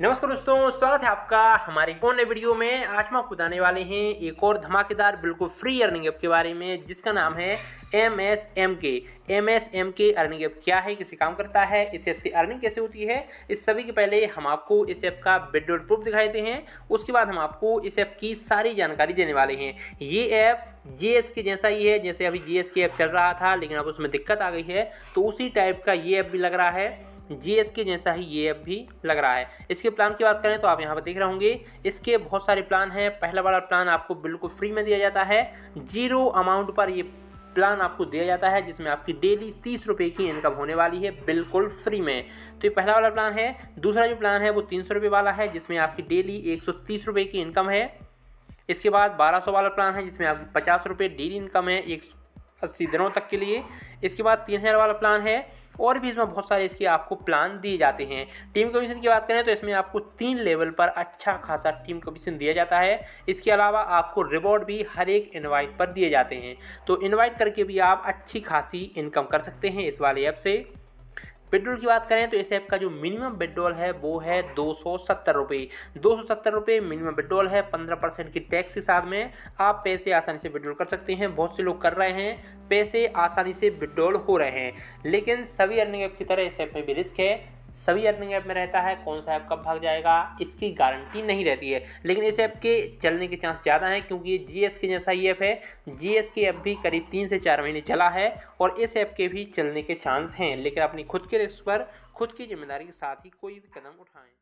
नमस्कार दोस्तों, स्वागत है आपका हमारे कौन नए वीडियो में। आज हम आपको बताने वाले हैं एक और धमाकेदार, बिल्कुल फ्री अर्निंग ऐप के बारे में, जिसका नाम है M S M K M S M K earning app क्या है, किसी काम करता है, इस ऐप से अर्निंग कैसे होती है, इस सभी के पहले हम आपको इस ऐप का विड्रोल प्रूफ दिखाई देते हैं। उसके बाद हम आपको इस ऐप की सारी जानकारी देने वाले हैं। ये ऐप जी के जैसा ही है, जैसे अभी जी के ऐप चल रहा था, लेकिन अब उसमें दिक्कत आ गई है तो उसी टाइप का ये ऐप भी लग रहा है। जी के जैसा ही ये ऐप भी लग रहा है। इसके प्लान की बात करें तो आप यहाँ पर देख रहे होंगे, इसके बहुत सारे प्लान हैं। पहला वाला प्लान आपको बिल्कुल फ्री में दिया जाता है। ज़ीरो अमाउंट पर ये प्लान आपको दिया जाता है, जिसमें आपकी डेली तीस रुपये की इनकम होने वाली है बिल्कुल फ्री में। तो ये पहला वाला प्लान है। दूसरा जो प्लान है, वो तीन सौ रुपये वाला है, जिसमें आपकी डेली एक सौ तीस रुपये की इनकम है। इसके बाद बारह सौ वाला प्लान है, जिसमें आपकी पचास रुपये डेली इनकम है, एक अस्सी दिनों तक के लिए। इसके बाद तीन हज़ार वाला प्लान है। और भी इसमें बहुत सारे इसके आपको प्लान दिए जाते हैं। टीम कमीशन की बात करें तो इसमें आपको तीन लेवल पर अच्छा खासा टीम कमीशन दिया जाता है। इसके अलावा आपको रिवॉर्ड भी हर एक इन्वाइट पर दिए जाते हैं। तो इन्वाइट करके भी आप अच्छी खासी इनकम कर सकते हैं इस वाले ऐप से। पेट्रोल की बात करें तो इस ऐप का जो मिनिमम पेट्रोल है वो है दो सौ सत्तर रुपये दो सौ सत्तर रुपये मिनिमम पेट्रोल है। पंद्रह परसेंट की टैक्स के साथ में आप पैसे आसानी से विड्रॉल कर सकते हैं। बहुत से लोग कर रहे हैं। पैसे आसानी से विड्रॉल हो रहे हैं। लेकिन सभी अर्निंग ऐप की तरह इस ऐप में भी रिस्क है। सभी अर्निंग ऐप में रहता है, कौन सा ऐप कब भाग जाएगा, इसकी गारंटी नहीं रहती है। लेकिन इस ऐप के चलने के चांस ज़्यादा हैं क्योंकि ये जी के जैसा ही ऐप है। जी की ऐप भी करीब तीन से चार महीने चला है और इस ऐप के भी चलने के चांस हैं। लेकिन अपनी खुद के रिस्क पर, खुद की ज़िम्मेदारी के साथ ही कोई भी कदम उठाएँ।